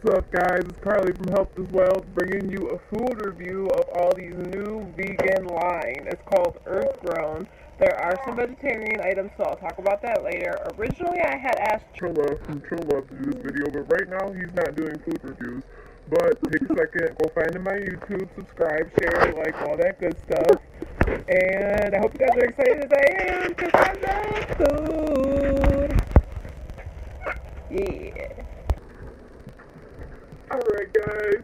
What's up, guys? It's Carli from Health is Wealth, bringing you a food review of Aldi's new vegan line. It's called Earth Grown. There are some vegetarian items, so I'll talk about that later. Originally, I had asked Trilla from Trilla to do this video, but right now he's not doing food reviews. But take a second, go find him on YouTube, subscribe, share, like all that good stuff. And I hope you guys are excited as I am, because I love food. Yeah. Alright guys,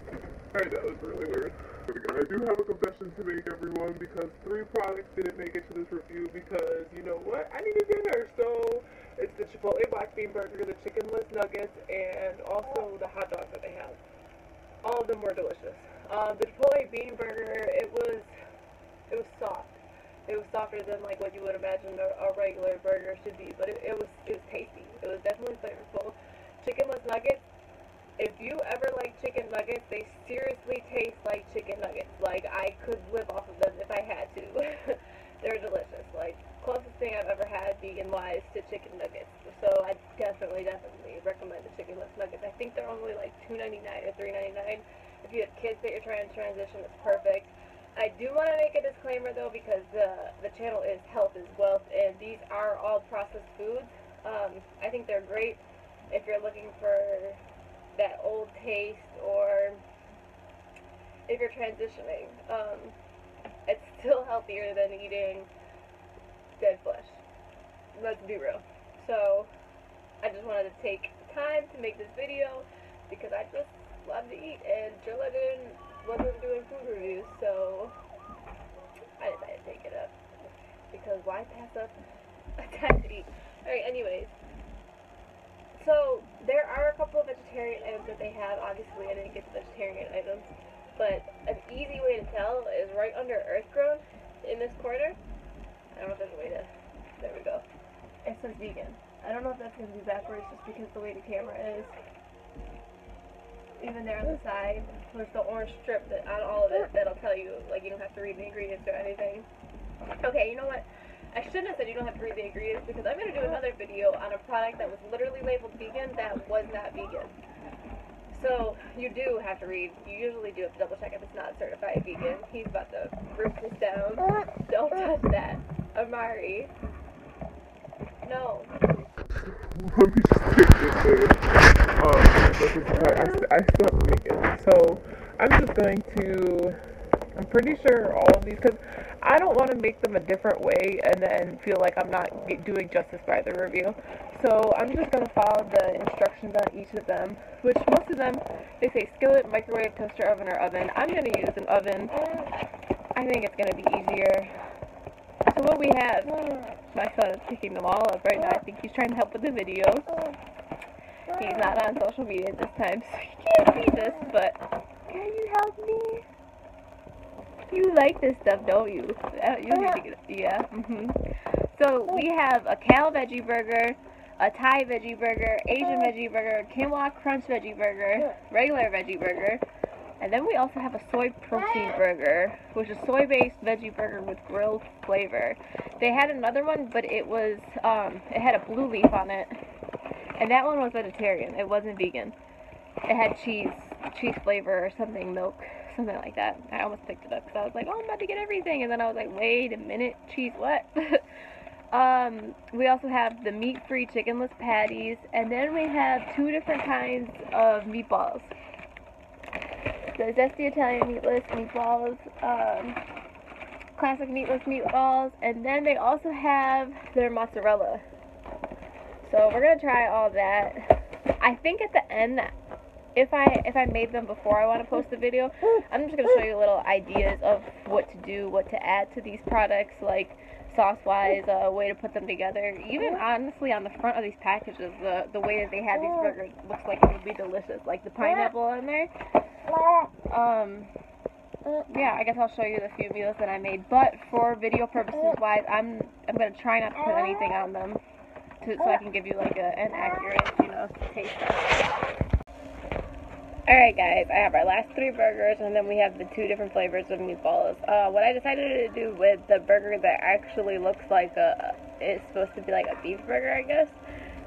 alright that was really weird. I do have a confession to make everyone because three products didn't make it to this review because you know what, I needed dinner so it's the Chipotle black bean burger, the chickenless nuggets, and also the hot dog that they have. All of them were delicious. Uh, the Chipotle bean burger, it was, it was soft. It was softer than like what you would imagine a, a regular burger should be, but it, it was it was tasty. It was definitely flavorful. Chickenless nuggets, if you ever like chicken nuggets, they seriously taste like chicken nuggets. Like, I could live off of them if I had to. They're delicious. Like, closest thing I've ever had vegan-wise to chicken nuggets. So I definitely, definitely recommend the chickenless nuggets. I think they're only like $2.99 or $3.99. If you have kids that you're trying to transition, it's perfect. I do want to make a disclaimer though because the the channel is Health is Wealth and these are all processed foods. Um, I think they're great if you're looking for that old taste or if you're transitioning. Um, it's still healthier than eating dead flesh. Let's be real. So, I just wanted to take time to make this video because I just love to eat and Jilla didn't, wasn't doing food reviews, so I decided to take it up. Because why pass up a time to eat? Alright, anyways. So, there are a couple of vegetarian items that they have. Obviously, I didn't get the vegetarian items. But an easy way to tell is right under Earth Grown in this corner. I don't know if there's a way to. There we go. It says vegan. I don't know if that's going to be backwards just because the way the camera is. Even there on the side, there's the orange strip that on all of it that'll tell you, like, you don't have to read the ingredients or anything. Okay, you know what? I shouldn't have said you don't have to read the ingredients because I'm going to do another video on a product that was literally labeled vegan that was not vegan. So, you do have to read. You usually do have to double check if it's not certified vegan. He's about to rip this down. Don't touch that. Amari. No. Let me just take this there. Um, I, I still have to make it. So, I'm just going to I'm pretty sure all of these, because I don't want to make them a different way and then feel like I'm not doing justice by the review. So I'm just going to follow the instructions on each of them, which most of them, they say skillet, microwave, toaster oven, or oven. I'm going to use an oven. I think it's going to be easier. So what we have, my son is picking them all up right now. I think he's trying to help with the video. He's not on social media at this time, so he can't see this, but can you help me? You like this stuff, don't you? Uh, you need to get, yeah. Mm -hmm. So we have a Cal veggie burger, a Thai veggie burger, Asian veggie burger, quinoa crunch veggie burger, regular veggie burger, and then we also have a soy protein burger, which is soy-based veggie burger with grilled flavor. They had another one, but it was um, it had a blue leaf on it, and that one was vegetarian. It wasn't vegan. It had cheese, cheese flavor or something, milk something like that. I almost picked it up because I was like, oh, I'm about to get everything. And then I was like, wait a minute, cheese, what? um, we also have the meat-free chickenless patties. And then we have two different kinds of meatballs. The zesty Italian meatless meatballs, um, classic meatless meatballs, and then they also have their mozzarella. So we're going to try all that. I think at the end if I if I made them before I want to post the video, I'm just going to show you little ideas of what to do, what to add to these products, like sauce-wise, a uh, way to put them together. Even honestly, on the front of these packages, the the way that they have these burgers looks like it would be delicious, like the pineapple in there. Um, yeah, I guess I'll show you the few meals that I made. But for video purposes wise, I'm I'm gonna try not to put anything on them, to, so I can give you like a, an accurate, you know, taste. Alright guys, I have our last three burgers and then we have the two different flavors of meatballs. Uh, what I decided to do with the burger that actually looks like a, it's supposed to be like a beef burger I guess,